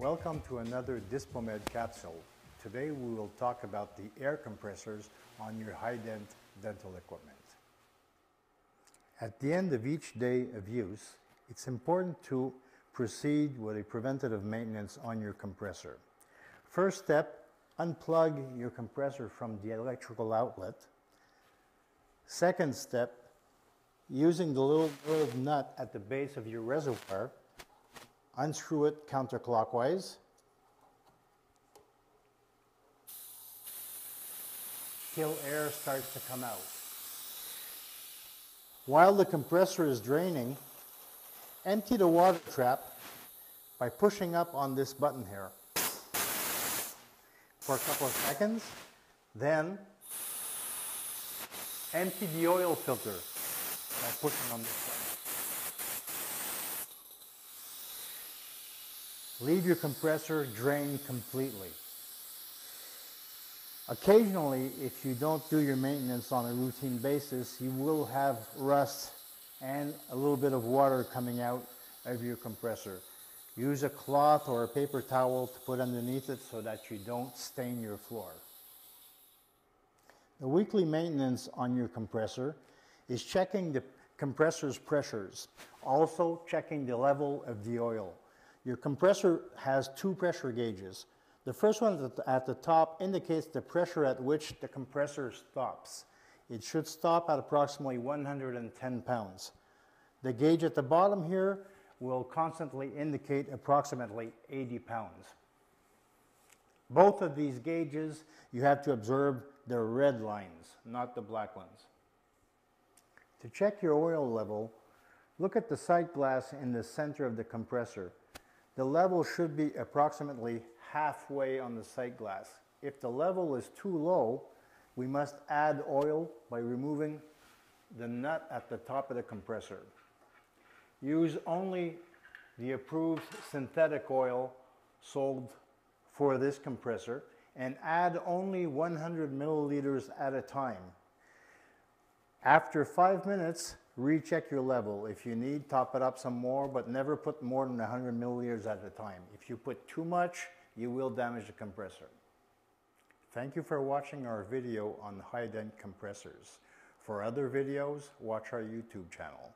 Welcome to another Dispomed capsule. Today we will talk about the air compressors on your Highdent dental equipment. At the end of each day of use, it's important to proceed with a preventative maintenance on your compressor. First step, unplug your compressor from the electrical outlet. Second step, using the little nut at the base of your reservoir, unscrew it counterclockwise. till air starts to come out. While the compressor is draining, empty the water trap by pushing up on this button here for a couple of seconds. Then empty the oil filter by pushing on this button. Leave your compressor drain completely. Occasionally, if you don't do your maintenance on a routine basis, you will have rust and a little bit of water coming out of your compressor. Use a cloth or a paper towel to put underneath it so that you don't stain your floor. The weekly maintenance on your compressor is checking the compressor's pressures, also checking the level of the oil. Your compressor has two pressure gauges. The first one at the top indicates the pressure at which the compressor stops. It should stop at approximately 110 pounds. The gauge at the bottom here will constantly indicate approximately 80 pounds. Both of these gauges, you have to observe the red lines, not the black ones. To check your oil level, look at the sight glass in the center of the compressor. The level should be approximately halfway on the sight glass. If the level is too low, we must add oil by removing the nut at the top of the compressor. Use only the approved synthetic oil sold for this compressor and add only 100 milliliters at a time. After five minutes, recheck your level. If you need, top it up some more, but never put more than 100 milliliters at a time. If you put too much, you will damage the compressor. Thank you for watching our video on Highdent compressors. For other videos, watch our YouTube channel.